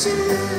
see.